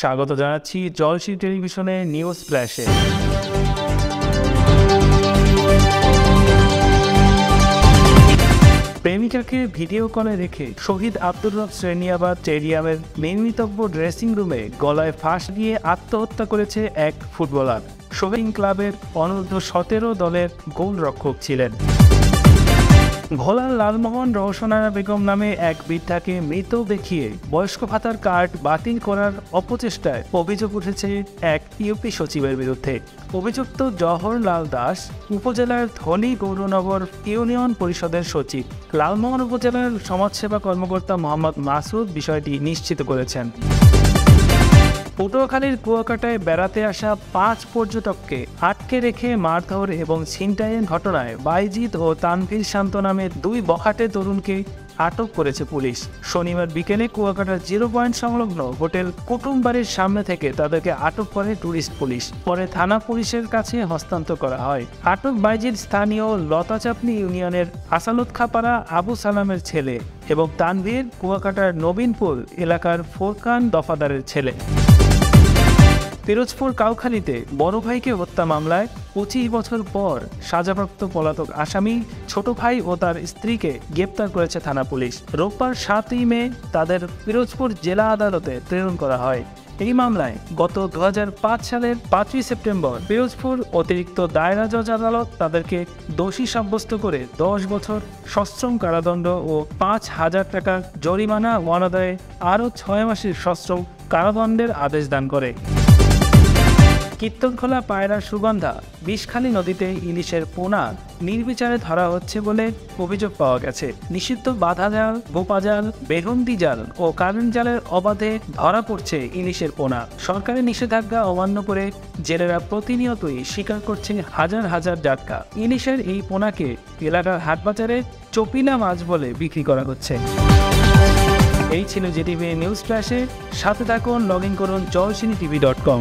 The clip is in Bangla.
স্বাগত জানাচ্ছি জলসি টেলিভিশনে নিউজ ফ্ল্যাশে। প্রেমিকাকে ভিডিও কলে রেখে শহীদ আব্দুর রব শ্রেণিয়াবাদ স্টেডিয়ামের নির্মিতব্য ড্রেসিং রুমে গলায় ফাঁস দিয়ে আত্মহত্যা করেছে এক ফুটবলার। শহীদ ক্লাবের অনূর্ধ্ব সতেরো দলের গোলরক্ষক ছিলেন। ভোলার লালমোহন রওশনারা বেগম নামে এক বৃদ্ধাকে মৃত দেখিয়ে বয়স্ক ভাতার কার্ড বাতিল করার অপচেষ্টায় অভিযোগ উঠেছে এক ইউপি সচিবের বিরুদ্ধে। অভিযুক্ত জওহরলাল দাস উপজেলার ধনী গৌরনগর ইউনিয়ন পরিষদের সচিব। লালমোহন উপজেলার সমাজসেবা কর্মকর্তা মোহাম্মদ মাসুদ বিষয়টি নিশ্চিত করেছেন। পটুয়াখালীর কুয়াকাটায় বেড়াতে আসা পাঁচ পর্যটককে আটকে রেখে মারধর এবং ছিনতাইয়ের ঘটনায় বাইজিৎ ও তানভীর শান্ত নামের দুই বখাটে তরুণকে আটক করেছে পুলিশ। শনিবার বিকেলে কুয়াকাটার জিরো পয়েন্ট সংলগ্ন হোটেল কুটুমবাড়ির সামনে থেকে তাদেরকে আটক করে ট্যুরিস্ট পুলিশ। পরে থানা পুলিশের কাছে হস্তান্তর করা হয়। আটক বাইজির স্থানীয় লতাচাপনি ইউনিয়নের আসালুদ খাপাড়া আবু সালামের ছেলে এবং তানভীর কুয়াকাটার নবীনপুর এলাকার ফোরকান দফাদারের ছেলে। পিরোজপুর কাউখালীতে বড় ভাইকে হত্যা মামলায় পঁচিশ বছর পর সাজাপ্রাপ্ত পলাতক আসামি, ছোট ভাই ও তার স্ত্রীকে গ্রেপ্তার করেছে থানা পুলিশ। রোববার সাতই মে তাদের পিরোজপুর জেলা আদালতে প্রেরণ করা হয়। এই মামলায় গত দুহাজার পাঁচ সালের পাঁচই সেপ্টেম্বর পিরোজপুর অতিরিক্ত দায়রা জজ আদালত তাদেরকে দোষী সাব্যস্ত করে দশ বছর সশ্রম কারাদণ্ড ও পাঁচ হাজার টাকা জরিমানা ওয়ানাদায়ে আরও ছয় মাসের সশ্রম কারাদণ্ডের আদেশ দান করে। কীর্তনখোলা পায়রা সুগন্ধা বিষখালী নদীতে ইলিশের পোনা নির্বিচারে ধরা হচ্ছে বলে অভিযোগ পাওয়া গেছে। নিষিদ্ধ বাধা জাল গোপা জাল, বেগুন্দি জাল ও কারেন্ট জালের অবাধে ধরা পড়ছে ইলিশের পোনা। সরকারি নিষেধাজ্ঞা অমান্য করে জেলেরা প্রতিনিয়তই স্বীকার করছে হাজার হাজার জাটকা। ইলিশের এই পোনাকে এলাকার হাটবাজারে চপিনা মাছ বলে বিক্রি করা হচ্ছে। এই ছিল জেটিভি নিউজ ফ্ল্যাশে। সাথে থাকুন লগ ইন করুন জলসিনী টিভি ডট কম